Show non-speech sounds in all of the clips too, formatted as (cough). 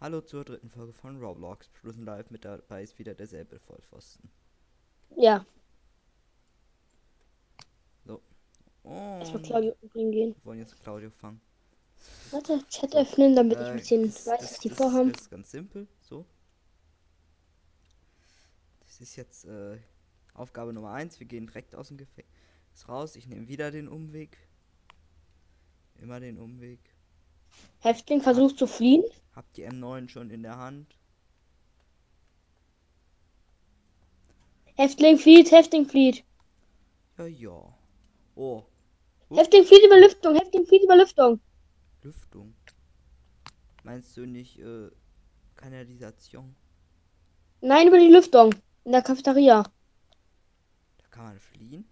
Hallo zur dritten Folge von Roblox. Prison Live mit dabei ist wieder derselbe Vollpfosten. Ja, Und erstmal Claudio umbringen gehen. wir wollen jetzt Claudio fangen. Warte, Chat öffnen, damit ich Äh, ein bisschen das- weiß, was die vorhaben. Das ist ganz simpel. So. Das ist jetzt äh, Aufgabe Nummer 1. Wir gehen direkt aus dem Gefängnis raus. Ich nehme wieder den Umweg. Immer den Umweg. Häftling versucht zu fliehen. Habt die M9 schon in der Hand? Häftling flieht, Häftling flieht. Ja, ja. Oh, Häftling flieht über Lüftung, Häftling flieht über Lüftung. Lüftung. Meinst du nicht äh, Kanalisation? Nein, über die Lüftung. In der Cafeteria. Da kann man fliehen?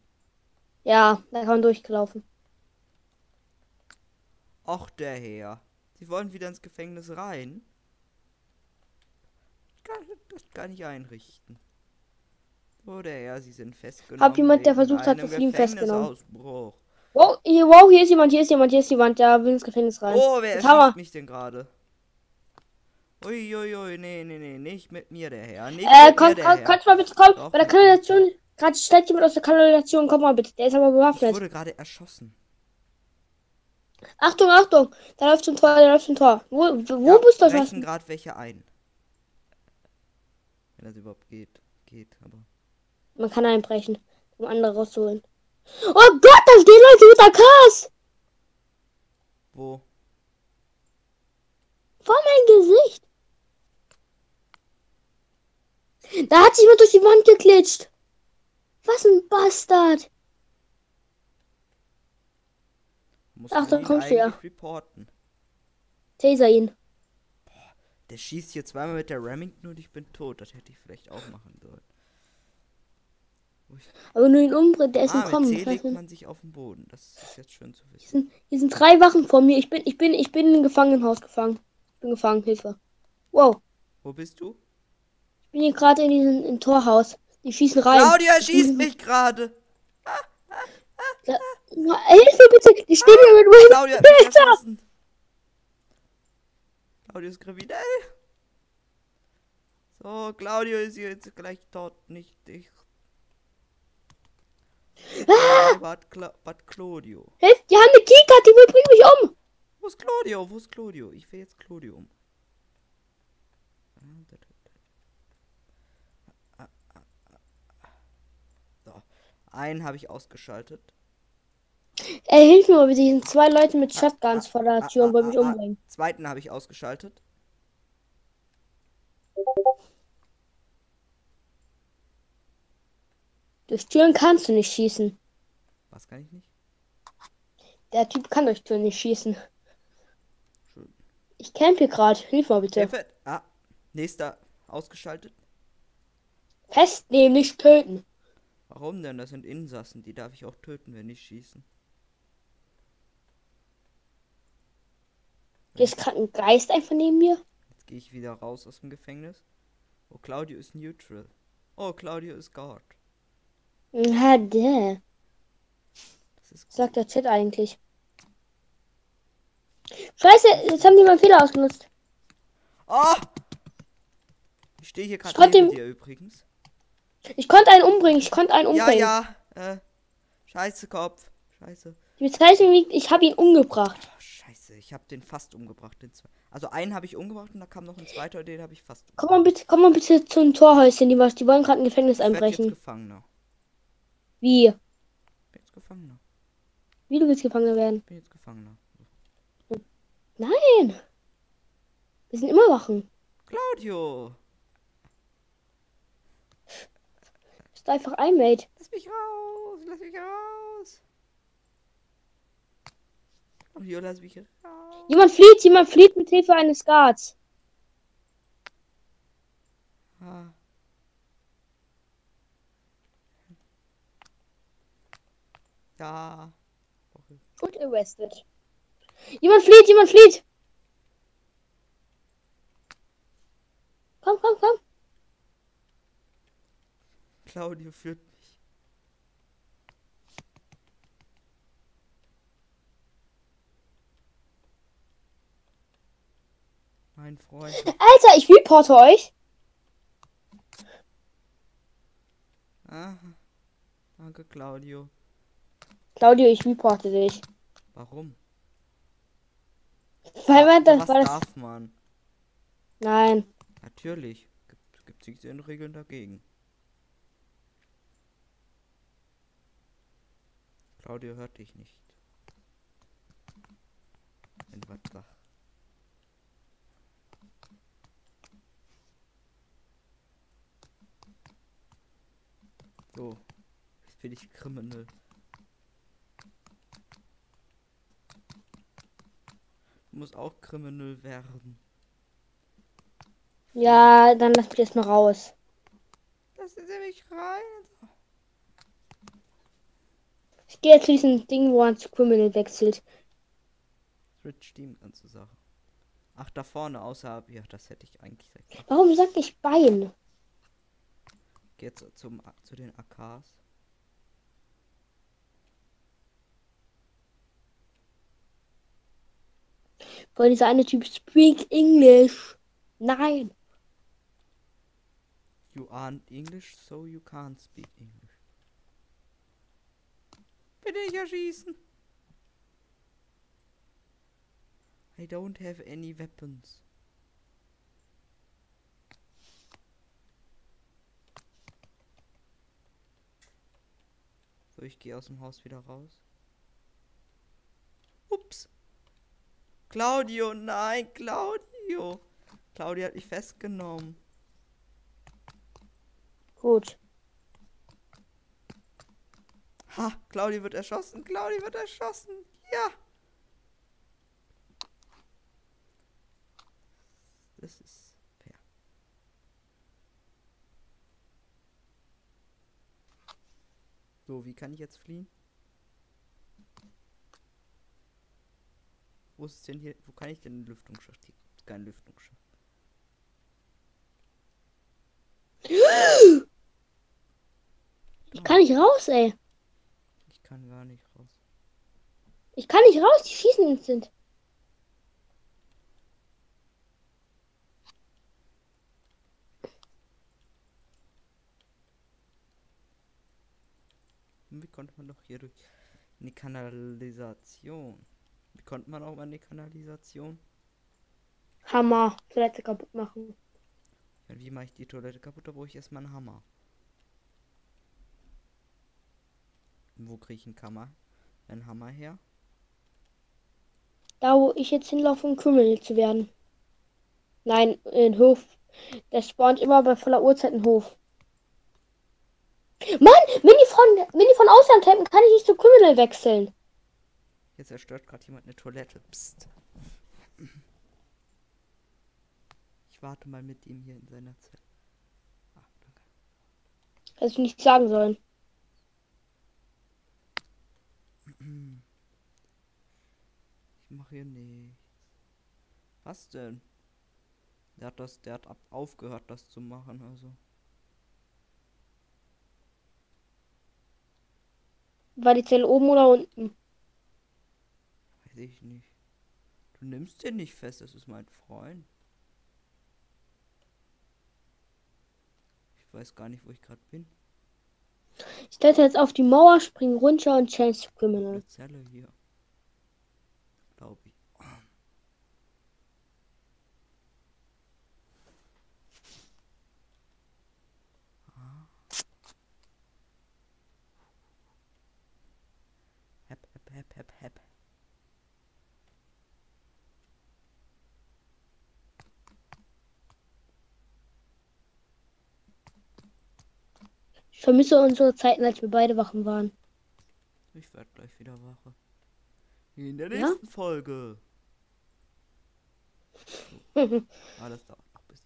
Ja, da kann man durchgelaufen. Och, der Herr. Sie wollen wieder ins Gefängnis rein? Ich kann das gar nicht einrichten. Oh, der Herr, Sie sind festgenommen. Hab jemand, der versucht hat, zu fliehen, festgenommen. Wow, hier, wow, hier ist jemand, hier ist jemand, hier ist jemand, der will ins Gefängnis rein. Oh, wer wir. mich denn gerade? Uiuiui, ui, nee, nee, nee, nicht mit mir, der Herr. Nicht Äh, komm, komm, kannst du mal bitte kommen? Doch, Bei der. Kanalisation, gerade steigt jemand aus der Kanalisation, komm mal bitte, der ist aber Ich bewaffnet. wurde gerade erschossen. Achtung, Achtung, da läuft ein Tor, da läuft ein Tor. Wo, wo Ja, bist du brechen erschossen? gerade welche ein. Wenn das überhaupt geht. Geht, aber. Man kann einbrechen, um andere rauszuholen. Oh Gott, da stehen Leute mit AKs! Wo? Vor mein Gesicht! Da hat sich jemand durch die Wand geklitscht. Was ein Bastard! Muss Ach, da man ihn kommst du ja. reporten. Taser ihn. Der schießt hier zweimal mit der Remington und ich bin tot. Das hätte ich vielleicht auch machen sollen. Aber du ihn umbringst, der ist Ah, entkommen. mit Ich C legt man sich auf den Boden. Das ist jetzt schön zu Hier wissen. sind, hier sind drei Wachen vor mir. Ich bin, ich bin, ich bin im Gefangenenhaus gefangen. Ich bin gefangen, Hilfe. Wow. Wo bist du? Ich bin hier gerade in diesem im Torhaus. Die schießen rein. Claudia schießt mich gerade. Da, Hilfe bitte! Die stehen hier mit Wayne. Claudia erschossen. Claudio ist kriminell. So, Claudio ist jetzt gleich tot. Nicht ich. Ah! Bad, Cla Bad Claudio. Hilfe, die haben eine Keycard, die will bringen mich um. Wo ist Claudio? Wo ist Claudio? Ich will jetzt Claudio um. So. Einen habe ich ausgeschaltet. Ey, hilf mir. Hier sind zwei Leute mit Shotguns vor der Ah, Tür und ah, wollen mich ah, ah. umbringen. Zweiten habe ich ausgeschaltet. Durch Türen kannst du nicht schießen. Was kann ich nicht? Der Typ kann durch Türen nicht schießen. Schön. Ich camp hier gerade. Hilf mal bitte. Hilfe! Ah, nächster ausgeschaltet. Festnehmen, nicht töten. Warum denn? Das sind Insassen. Die darf ich auch töten, wenn die schießen. Hier ist gerade ein Geist einfach neben mir. Jetzt gehe ich wieder raus aus dem Gefängnis. Oh, Claudio ist neutral. Oh, Claudio ist guard. Na, der. Das ist Was sagt der Chat eigentlich? Scheiße, jetzt haben die meinen Fehler ausgenutzt. Oh! Ich stehe hier gerade neben ihm- dir übrigens. Ich konnte einen umbringen. Ich konnte einen Ja, umbringen. ja. Äh, scheiße, Kopf. Scheiße. Die Bezeichnung liegt, ich habe ihn umgebracht. Scheiße, ich habe den fast umgebracht. Den zwei. Also einen habe ich umgebracht und da kam noch ein zweiter, den habe ich fast Komm mal bitte, komm mal bitte zum Torhäuschen. Die, was- die wollen gerade ein Gefängnis Ich werd jetzt einbrechen. Gefangener. Wie? Ich bin jetzt Gefangener. Wie du willst gefangen werden? Ich bin jetzt Gefangener. Nein. Wir sind immer Wachen. Claudio! Ist einfach ein Mate. Lass mich raus! Lass mich raus! Lass mich raus! Jemand flieht, jemand flieht mit Hilfe eines Guards. Ah. Ja. Und arrested. Jemand flieht, jemand flieht. Komm, komm, komm. Claudio führt mein Freund. Alter, ich reporte euch. Aha. Danke, Claudio. Claudio, ich reporte dich. Warum? Weil man das, Was weil das. darf man? Nein. Natürlich. Gibt, gibt sich den Regeln dagegen. Claudio hört dich nicht. Wenn was sagst. So. Jetzt bin ich Kriminal. Du musst auch Kriminal werden. Ja, dann lass mich jetzt mal raus. Lassen Sie mich rein. Ich gehe jetzt zu diesem Ding, wo man zu Criminal wechselt. Switch Team, ganze Sache. Ach, da vorne außerhalb. Ja, das hätte ich eigentlich. Warum sag ich Bein? Geh jetzt zum, zu den AKs. Weil dieser eine Typ speak English. Nein. You aren't English, so you can't speak English. Bitte nicht erschießen. I don't have any weapons. So, ich gehe aus dem Haus wieder raus. Ups. Claudio, nein, Claudio. Claudio hat mich festgenommen. Gut. Ha, Claudia wird erschossen. Claudia wird erschossen. Ja. Das ist fair. So, wie kann ich jetzt fliehen? Wo ist denn hier? Wo kann ich denn einen Lüftungsschacht? Hier keinen Lüftungsschacht. (gasps) Ich kann nicht raus, ey. Ich kann gar nicht raus. Ich kann nicht raus, die schießen instant. Wie konnte man doch hier durch eine Kanalisation? Wie konnte man auch mal eine Kanalisation? Hammer. Toilette kaputt machen. Ja, wie mache ich die Toilette kaputt? Da brauche ich erstmal einen Hammer. Wo kriege ich einen Kammer? Einen Hammer her? Da, wo ich jetzt hinlaufe, um Criminal zu werden. Nein, in Hof. Der spawnt immer bei voller Uhrzeit ein Hof. Mann, Mini von, Mini von Ausland tappen kann ich nicht zu Criminal wechseln. Jetzt zerstört gerade jemand eine Toilette. Psst. Ich warte mal mit ihm hier in seiner Zelle. Ah, danke. Hätte ich nicht sagen sollen. Ich mache hier nichts. Was denn? Der hat das, der hat ab aufgehört, das zu machen, also. War die Zelle oben oder unten? Weiß ich nicht. Du nimmst den nicht fest, das ist mein Freund. Ich weiß gar nicht, wo ich gerade bin. Ich werde jetzt auf die Mauer springen, runter und Chance to Criminal. Zelle hier. Ich vermisse unsere Zeiten, als wir beide Wachen waren. Ich werde gleich wieder wache. In der Ja? nächsten Folge. (laughs) So. Das dauert noch bis.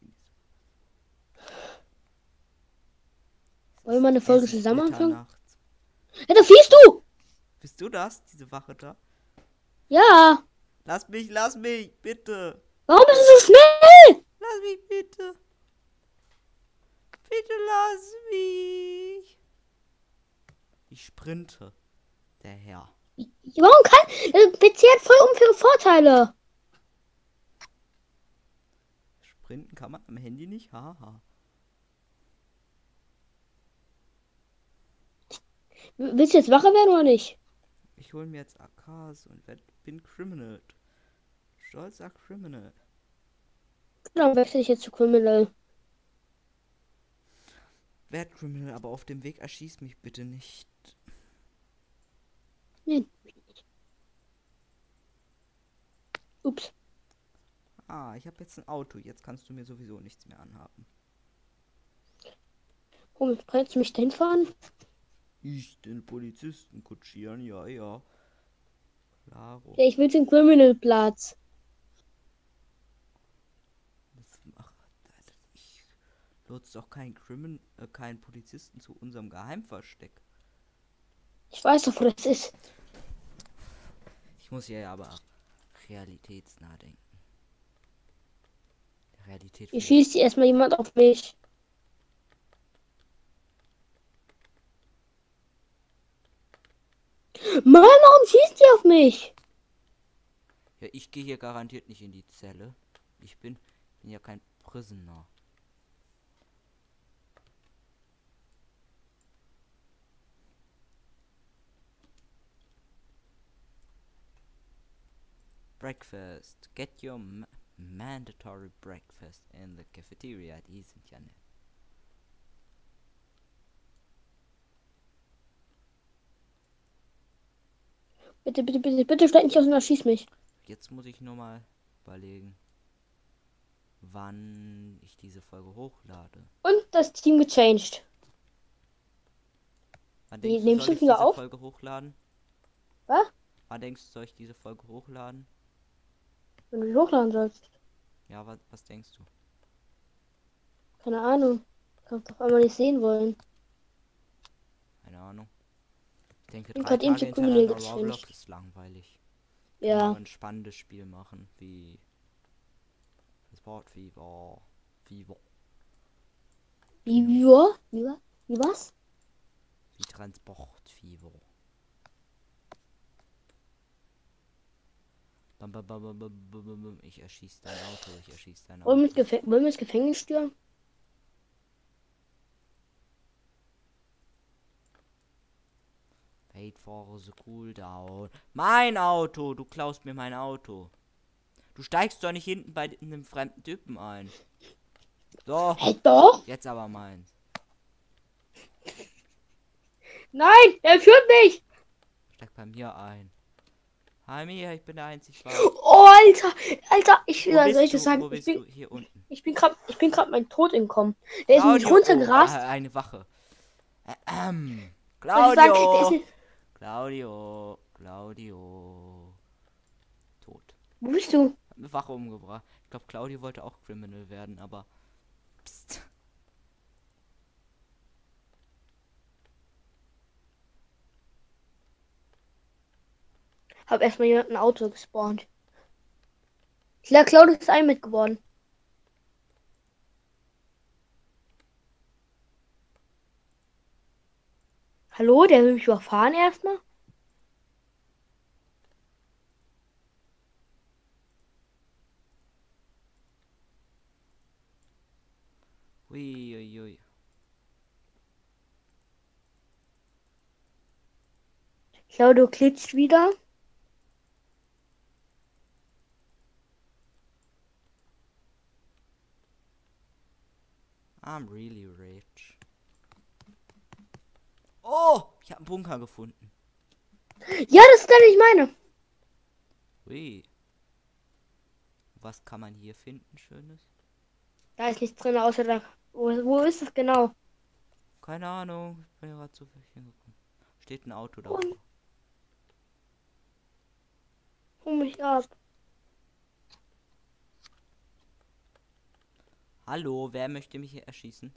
Wollen wir mal eine Folge zusammen anfangen? Mitternacht. Ja, da fliehst du! Bist du das, diese Wache da? Ja! Lass mich, lass mich, bitte. Warum bist du so schnell? Lass mich bitte. Bitte lass mich. Ich sprinte. Der Herr. Warum kann. Äh, PC hat voll unfaire Vorteile. Printen kann man am Handy nicht. Haha. Willst du jetzt wacher werden oder nicht? Ich hole mir jetzt AKs und bin Criminal. Stolzer Criminal. Dann wechsle ich jetzt zu Criminal. Werd Criminal, aber auf dem Weg erschieß mich bitte nicht. Nee. Ups. Ah, ich habe jetzt ein Auto. Jetzt kannst du mir sowieso nichts mehr anhaben. Kannst du mich denn fahren? Ich den Polizisten kutschieren, ja, ja. Klaro. Ja, ich will den Criminal-Platz. Das macht. Ich lotse doch keinen Crimin, äh, keinen Polizisten zu unserem Geheimversteck. Ich weiß doch, wo das ist. Ich muss ja aber realitätsnah denken. Realität. Hier schießt erstmal jemand auf mich. Mann, warum schießt die auf mich? Ja, ich gehe hier garantiert nicht in die Zelle. Ich bin, bin ja kein Prisoner. Breakfast. Get your ma mandatory breakfast in the cafeteria. Die sind ja nett. Bitte, bitte, bitte, bitte steig nicht aus und erschieß mich. Jetzt muss ich nur mal überlegen, wann ich diese Folge hochlade. Und das Team gechanged. Wann denkst du, nehmen soll ich wieder diese auf? Folge hochladen? Was? Wann denkst du, soll ich diese Folge hochladen? Wenn du hochladen sollst. Ja, was, was denkst du? Keine Ahnung. Kannst doch einmal nicht sehen wollen. Keine Ahnung. Ich denke, drei Tage hintereinander Roblox ist langweilig. Ja. Ein spannendes Spiel machen, wie Transport Fever. Fever. Wie, wie, wa- wie, wa- wie was? Wie Transport Bam, bam, bam. Ich erschieß dein Auto, ich erschieß dein Wollen wir, Auto. ins Gefä wollen wir ins Gefängnis stürmen? Wait for the cooldown. Mein Auto! Du klaust mir mein Auto. Du steigst doch nicht hinten bei einem fremden Typen ein. So, Hey, doch! jetzt aber meins. Nein, er führt mich! Steig bei mir ein. Hi Mia, ich bin der einzig wahre. Oh, Alter! Alter, ich, bist soll ich das sagen? Ich bin? Hier unten. ich bin grad, ich bin grad mein Tod entkommen. Der ist nämlich Claudio. runtergerast. Oh, eine Wache. Äh, ähm. Ich sagen, ist Claudio. nicht- Claudio. Claudio. Tot. Wo bist du? Eine Wache umgebracht. Ich glaube, Claudio wollte auch Criminal werden, aber. Hab erstmal jemand ein Auto gespawnt. Klar, Claudio ist ein mit geworden. Hallo, der will mich überfahren erstmal? Ui, ui, ui. Claudio klitscht wieder. I'm really rich. Oh, ich habe einen Bunker gefunden. Ja, das ist der, ich meine. Ui. Was kann man hier finden, Schönes? Da ist nichts drin, außer da. Wo, wo ist es genau? Keine Ahnung. Ich bin gerade zufällig hingekommen. Steht ein Auto da. Hol mich ab. Hallo, wer möchte mich hier erschießen?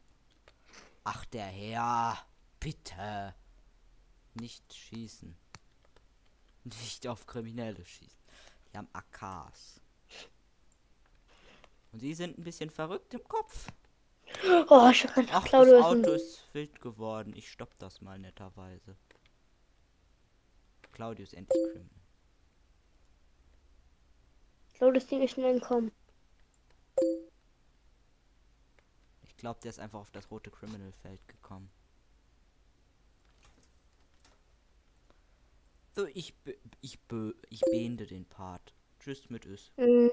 Ach, der Herr. Bitte. Nicht schießen. Nicht auf Kriminelle schießen. Die haben AKs. Und sie sind ein bisschen verrückt im Kopf. Oh, ich hab Ach, das ist Auto ist wild geworden. Ich stopp das mal netterweise. Claudius endlich Criminal. Claudio ist nicht schnell entkommen. Glaube, der ist einfach auf das rote Criminal-Feld gekommen. So, ich ich ich beende den Part. Tschüss mit Ös. Mhm.